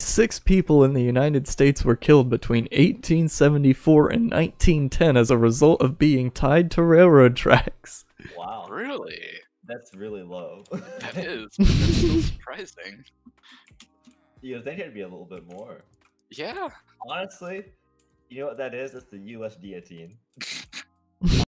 Six people in the United States were killed between 1874 and 1910 as a result of being tied to railroad tracks. Wow, Really? that's really low. That is. That's so surprising. you know, think it'd be a little bit more. Yeah. Honestly, you know what that is? It's the U.S. guillotine.